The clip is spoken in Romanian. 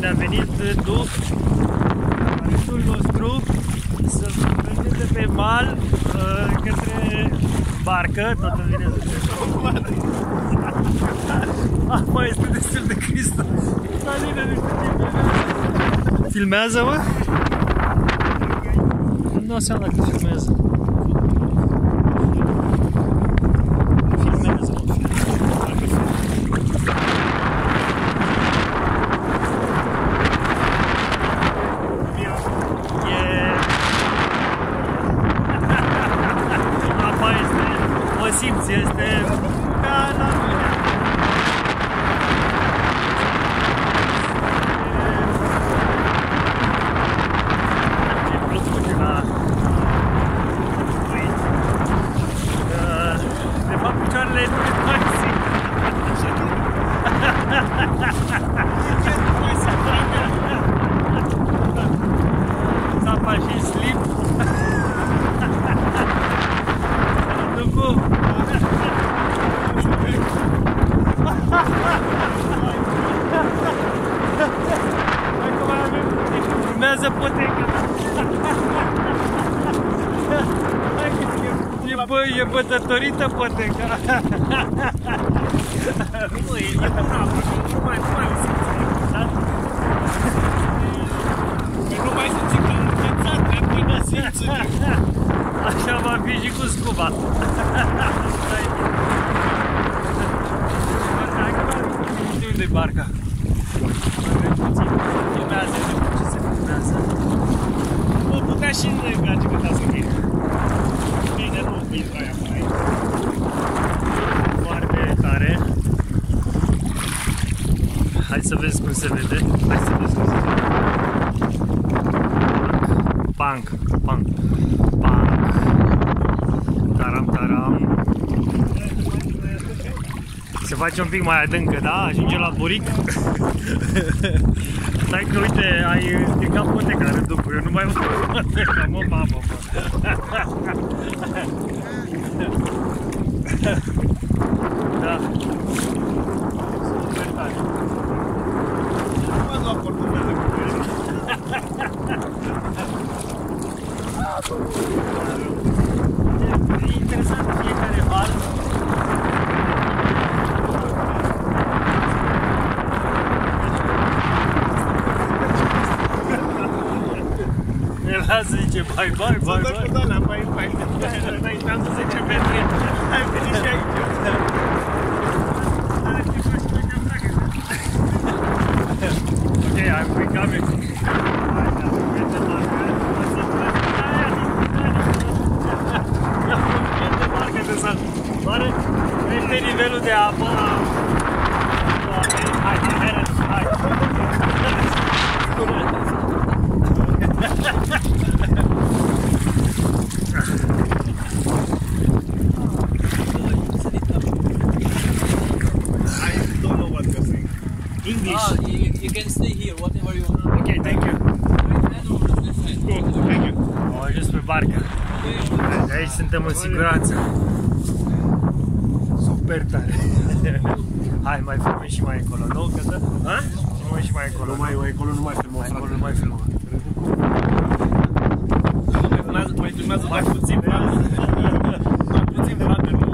ne-a venit duh maritul nostru să mergem de pe mal uh, către barcă, toată vine Apa este destul de cristă. Filmează, mă? Nu dau seama dacă filmează. Filmează, mă. E... Apa este, o simți, este ca la mine. E plăcut de la Păi, uh, De fapt, picioarele nu mai simt. Țapa și slip. Nu cum? Acum avem, urmează poteca. E, bă, e bătătorită poteca. Nu, e, e bună apă, nu mai, nu mai o simți. Da? Nu mai simți că învățat, că până simți. Așa va fi și cu scuba. Știu unde barca. Filmează, nu știu ce se filmează. Bă, putea și noi merge cât a să fie. Bine, nu, bine, aia, aia. Foarte tare. Hai să vezi cum se vede. Hai să vezi cum se vede. Punk, punk, punk. Taram, taram. Se face un pic mai adâncă, da? Ajunge la buric. Stai că uite, ai stricat poteca rândul, eu nu mai văd poteca, mă, mamă, mă. Da. Super tare. Nu m-am luat portofel cu E interesant fiecare val. El lasă, zice, bye, bye, bye, Dă cu bye. Dana, bai, bai. Înainteam să 10 metri. Ai venit și aici. Okay, I'm becoming. Hai, da, mergem la care. Ia, de marcă de sal. Doare, este nivelul de apă. Hai, hai, hai, hai. I don't know what you're saying. English. Ah, you, you can stay here, whatever you want. Ok, thank you. Head over to this side. Go, thank you. Am ajuns pe barcă. De aici suntem în siguranță. Super tare. Hai, mai filmăm și mai încolo, nu? Că da? Ha? Filmăm și mai încolo. Nu mai, acolo nu mai filmăm, Mai încolo frate. nu mai filmăm. Mai filmează, mai filmează mai puțin, frate. Mai puțin, frate, nu.